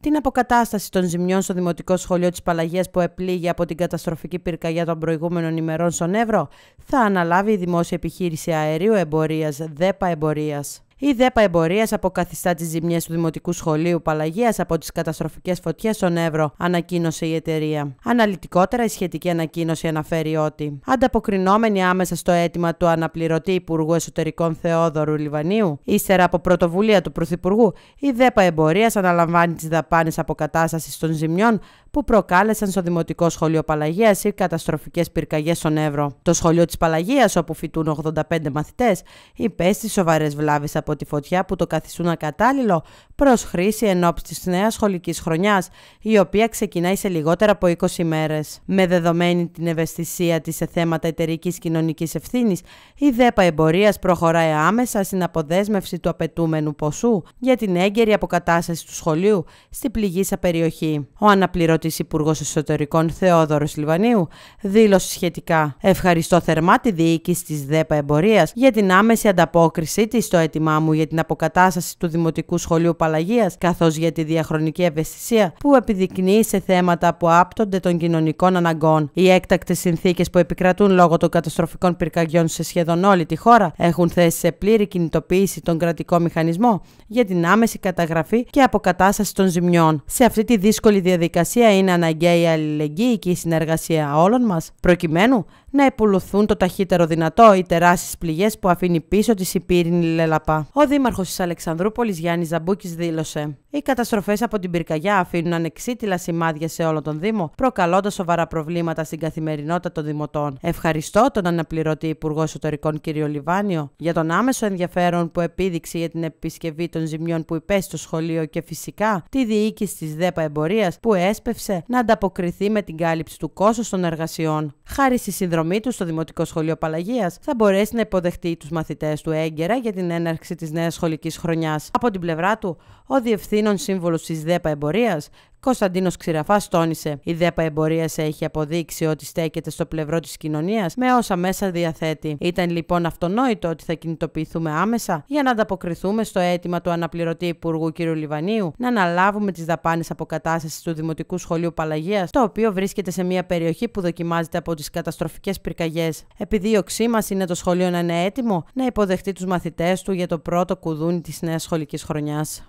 την αποκατάσταση των ζημιών στο Δημοτικό Σχολείο της Παλαγίας που επλήγει από την καταστροφική πυρκαγιά των προηγούμενων ημερών στον Εύρο θα αναλάβει η Δημόσια Επιχείρηση Αερίου Εμπορίας ΔΕΠΑ Εμπορίας. Η ΔΕΠΑ Εμπορίας αποκαθιστά τις ζημιές του Δημοτικού Σχολείου Παλαγίας από τις καταστροφικές φωτιές στον Εύρο, ανακοίνωσε η εταιρεία. Αναλυτικότερα, η σχετική ανακοίνωση αναφέρει ότι, ανταποκρινόμενοι άμεσα στο αίτημα του αναπληρωτή Υπουργού Εσωτερικών Θεόδωρου Λιβανίου, ύστερα από πρωτοβουλία του Πρωθυπουργού, η ΔΕΠΑ Εμπορίας αναλαμβάνει τις δαπάνες αποκατάστασης των ζημιών που προκάλεσαν στο Δημοτικό Σχολείο Παλαγίας οι καταστροφικές πυρκαγιές στον Εύρο. Το σχολείο της Παλαγίας, όπου φοιτούν 85 μαθητές, υπέστη σοβαρές βλάβες από τη φωτιά που το καθιστούν ακατάλληλο προς χρήση εν ώψη της νέας σχολικής χρονιάς, η οποία ξεκινάει σε λιγότερα από 20 ημέρε. Με δεδομένη την ευαισθησία της σε θέματα εταιρικής κοινωνικής ευθύνης, η ΔΕΠΑ Εμπορίας προχωράει άμεσα στην αποδέσμευση του απαιτούμενου ποσού για την έγκαιρη αποκατάσταση του σχολείου στη πληγήσα περιοχή. Ο αναπληρωτής Υπουργός Εσωτερικών Θεόδωρος Λιβανίου δήλωσε σχετικά. Ευχαριστώ θερμά τη διοίκηση της ΔΕΠΑ Εμπορίας για την άμεση ανταπόκρισή της στο αίτημά μου για την αποκατάσταση του Δημοτικού Σχολείου Παλαγία, καθώς για τη διαχρονική ευαισθησία που επιδεικνύει σε θέματα που άπτονται των κοινωνικών αναγκών. Οι έκτακτες συνθήκες που επικρατούν λόγω των καταστροφικών πυρκαγιών σε σχεδόν όλη τη χώρα έχουν θέσει σε πλήρη κινητοποίηση τον κρατικό μηχανισμό για την άμεση καταγραφή και αποκατάσταση των ζημιών. Σε αυτή τη δύσκολη διαδικασία είναι αναγκαία η αλληλεγγύη και η συνεργασία όλων μας, προκειμένου να επουλωθούν το ταχύτερο δυνατό οι τεράστιες πληγές που αφήνει πίσω τη η πύρινη λέλαπα. Ο Δήμαρχος της Αλεξανδρούπολης Γιάννης Ζαμπούκης δήλωσε: Οι καταστροφές από την πυρκαγιά αφήνουν ανεξίτηλα σημάδια σε όλο τον Δήμο, προκαλώντας σοβαρά προβλήματα στην καθημερινότητα των Δημοτών. Ευχαριστώ τον αναπληρωτή Υπουργό Εσωτερικών κ. Λιβάνιο για τον άμεσο ενδιαφέρον που επίδειξε για την επισκευή των ζημιών που υπέστη στο σχολείο και φυσικά τη διοίκηση της ΔΕΠΑ Εμπορίας που έσπευσε να ανταποκριθεί με την κάλυψη του κόστους των εργασιών. Χάρη στη συνδρομή του στο Δημοτικό Σχολείο Παλαγία, θα μπορέσει να υποδεχτεί τους μαθητές του έγκαιρα για την έναρξη της νέας σχολικής χρονιάς. Από την πλευρά του, ο Διευθύνων Σύμβολος της ΔΕΠΑ Εμπορίας, Κωνσταντίνος Ξηραφάς τόνισε: Η ΔΕΠΑ Εμπορίας έχει αποδείξει ότι στέκεται στο πλευρό της κοινωνίας με όσα μέσα διαθέτει. Ήταν λοιπόν αυτονόητο ότι θα κινητοποιηθούμε άμεσα για να ανταποκριθούμε στο αίτημα του αναπληρωτή Υπουργού κ. Λιβανίου να αναλάβουμε τις δαπάνες αποκατάστασης του Δημοτικού Σχολείου Παλαγίας, το οποίο βρίσκεται σε μια περιοχή που δοκιμάζεται από τις καταστροφικές πυρκαγιές. Επιδίωξή μας είναι το σχολείο να είναι έτοιμο να υποδεχτεί τους μαθητές του για το πρώτο κουδούνι της νέας σχολικής χρονιάς.